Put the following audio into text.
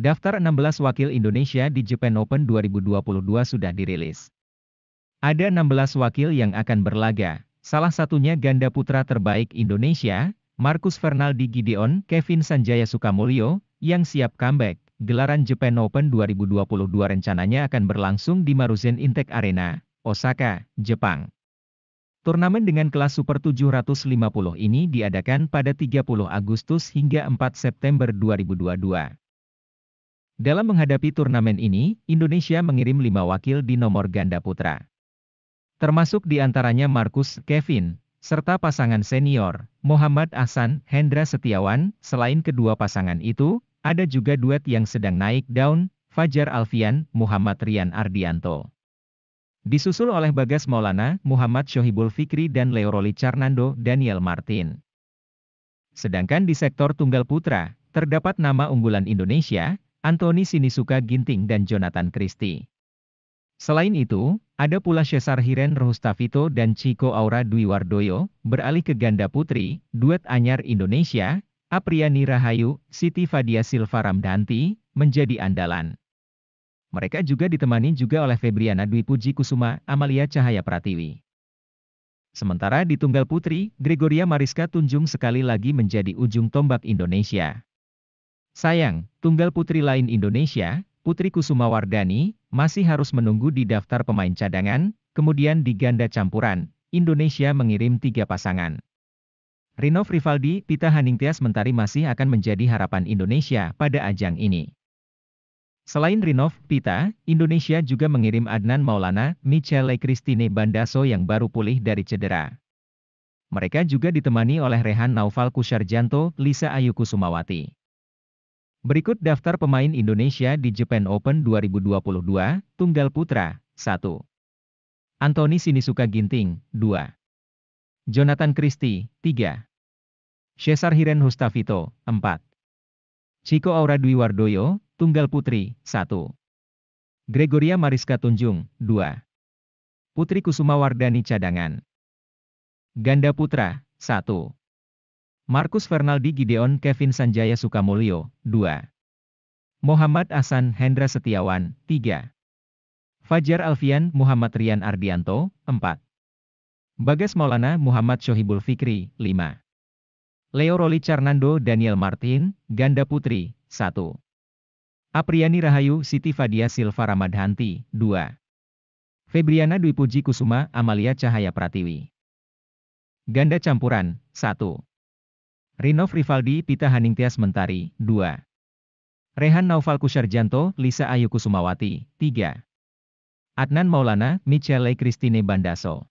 Daftar 16 wakil Indonesia di Japan Open 2022 sudah dirilis. Ada 16 wakil yang akan berlaga, salah satunya ganda putra terbaik Indonesia, Marcus Fernaldi Gideon, Kevin Sanjaya Sukamulyo, yang siap comeback. Gelaran Japan Open 2022 rencananya akan berlangsung di Maruzen Intech Arena, Osaka, Jepang. Turnamen dengan kelas Super 750 ini diadakan pada 30 Agustus hingga 4 September 2022. Dalam menghadapi turnamen ini, Indonesia mengirim lima wakil di nomor ganda putra. Termasuk di antaranya Markus Kevin, serta pasangan senior, Muhammad Ahsan, Hendra Setiawan, selain kedua pasangan itu, ada juga duet yang sedang naik daun, Fajar Alfian, Muhammad Rian Ardianto. Disusul oleh Bagas Maulana, Muhammad Shohibul Fikri dan Leoroli Carnando, Daniel Martin. Sedangkan di sektor tunggal putra, terdapat nama unggulan Indonesia, Anthony Sinisuka Ginting dan Jonathan Christie. Selain itu, ada pula Cesar Hiren Rohustafito dan Chico Aura Dwi Wardoyo, beralih ke ganda putri, duet anyar Indonesia, Apriani Rahayu, Siti Fadia Silva Ramdanti, menjadi andalan. Mereka juga ditemani juga oleh Febriana Dwi Puji Kusuma, Amalia Cahaya Pratiwi. Sementara di tunggal putri, Gregoria Mariska Tunjung sekali lagi menjadi ujung tombak Indonesia. Sayang, tunggal putri lain Indonesia, Putri Kusuma Wardani, masih harus menunggu di daftar pemain cadangan, kemudian di ganda campuran, Indonesia mengirim tiga pasangan. Rinov Rivaldi, Pita Haningtyas Mentari masih akan menjadi harapan Indonesia pada ajang ini. Selain Rinov, Pita, Indonesia juga mengirim Adnan Maulana, Michele Christine Bandaso yang baru pulih dari cedera. Mereka juga ditemani oleh Rehan Naufal Kusarjanto, Lisa Ayu Kusumawati. Berikut daftar pemain Indonesia di Japan Open 2022, Tunggal Putra, 1. Anthony Sinisuka Ginting, 2. Jonathan Christie, 3. Cesar Hiren Hustafito, 4. Chico Aura Dwi Wardoyo, Tunggal Putri, 1. Gregoria Mariska Tunjung, 2. Putri Kusuma Wardani Cadangan. Ganda Putra, 1. Markus Fernaldi Gideon Kevin Sanjaya Sukamulyo, 2. Muhammad Ahsan Hendra Setiawan, 3. Fajar Alfian Muhammad Rian Ardianto, 4. Bagas Maulana Muhammad Shohibul Fikri, 5. Leo Roli Carnando Daniel Martin, Ganda Putri, 1. Apriani Rahayu Siti Fadia Silva Ramadhanti, 2. Febriana Dwi Puji Kusuma Amalia Cahaya Pratiwi. Ganda Campuran, 1. Rinov Rivaldi Pita Haningtyas Mentari, 2. Rehan Naufal Kusarjanto, Lisa Ayu Kusumawati, 3. Adnan Maulana, Michele Christine Bandaso.